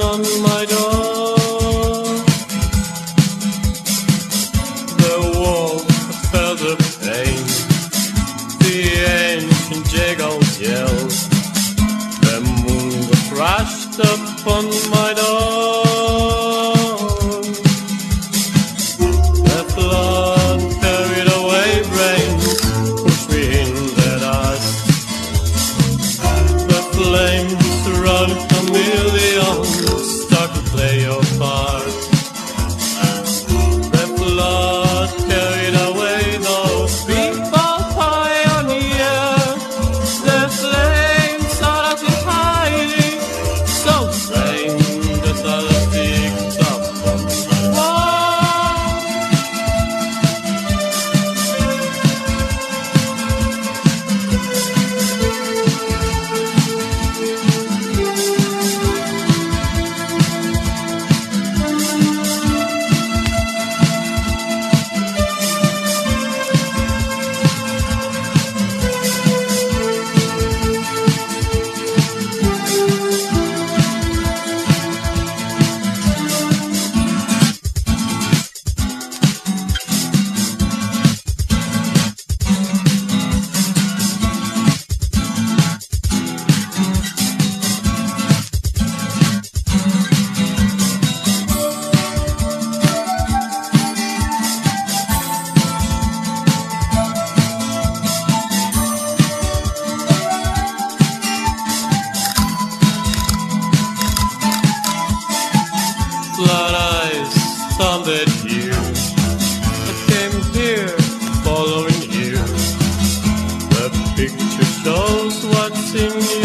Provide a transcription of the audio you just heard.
on my door. The felt the pain, the ancient. The moon crashed upon my door. love. wanted you. I came here following you. The picture shows what's in you.